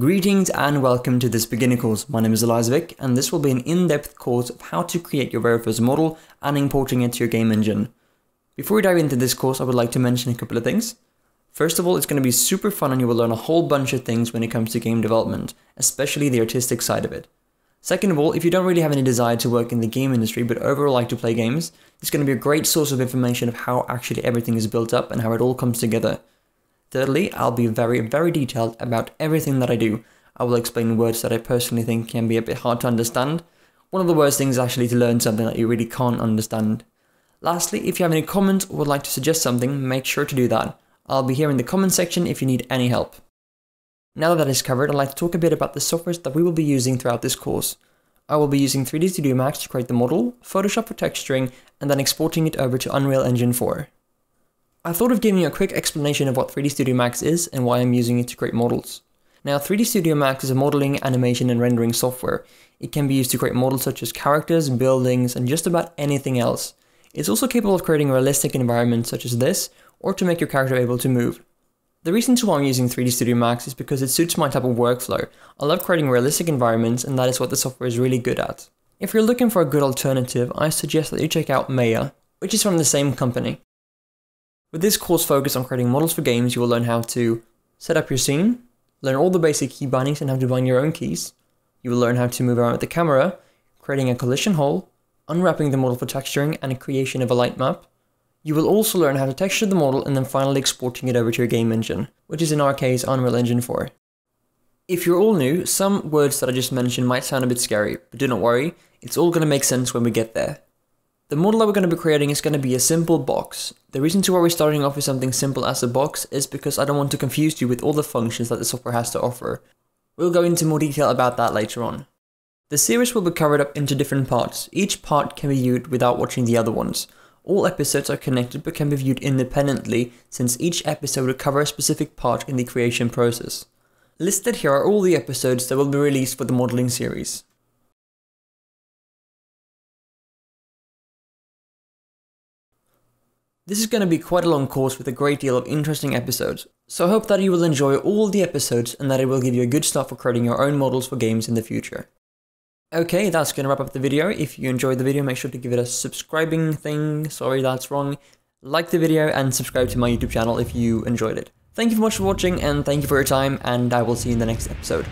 Greetings and welcome to this beginner course. My name is Elias Wick and this will be an in-depth course of how to create your very first model and importing it to your game engine. Before we dive into this course, I would like to mention a couple of things. First of all, it's going to be super fun and you will learn a whole bunch of things when it comes to game development, especially the artistic side of it. Second of all, if you don't really have any desire to work in the game industry but overall like to play games, it's going to be a great source of information of how actually everything is built up and how it all comes together. Thirdly, I'll be very, very detailed about everything that I do. I will explain words that I personally think can be a bit hard to understand. One of the worst things is actually to learn something that you really can't understand. Lastly, if you have any comments or would like to suggest something, make sure to do that. I'll be here in the comment section if you need any help. Now that is covered, I'd like to talk a bit about the softwares that we will be using throughout this course. I will be using 3D Studio Max to create the model, Photoshop for texturing, and then exporting it over to Unreal Engine 4. I thought of giving you a quick explanation of what 3D Studio Max is and why I'm using it to create models. Now 3D Studio Max is a modeling, animation and rendering software. It can be used to create models such as characters, buildings and just about anything else. It's also capable of creating realistic environments such as this, or to make your character able to move. The reason to why I'm using 3D Studio Max is because it suits my type of workflow. I love creating realistic environments and that is what the software is really good at. If you're looking for a good alternative, I suggest that you check out Maya, which is from the same company. With this course focused on creating models for games, you will learn how to set up your scene, learn all the basic key bindings and how to bind your own keys. You will learn how to move around with the camera, creating a collision hull, unwrapping the model for texturing and creation of a light map. You will also learn how to texture the model and then finally exporting it over to your game engine, which is in our case Unreal Engine 4. If you're all new, some words that I just mentioned might sound a bit scary, but do not worry, it's all going to make sense when we get there. The model that we're going to be creating is going to be a simple box. The reason to why we're starting off with something simple as a box is because I don't want to confuse you with all the functions that the software has to offer. We'll go into more detail about that later on. The series will be covered up into different parts. Each part can be viewed without watching the other ones. All episodes are connected but can be viewed independently since each episode will cover a specific part in the creation process. Listed here are all the episodes that will be released for the modeling series. This is going to be quite a long course with a great deal of interesting episodes, so I hope that you will enjoy all the episodes and that it will give you a good start for creating your own models for games in the future. Okay, that's going to wrap up the video. If you enjoyed the video, make sure to give it a subscribing thing. Sorry, that's wrong. Like the video and subscribe to my YouTube channel if you enjoyed it. Thank you so much for watching and thank you for your time and I will see you in the next episode.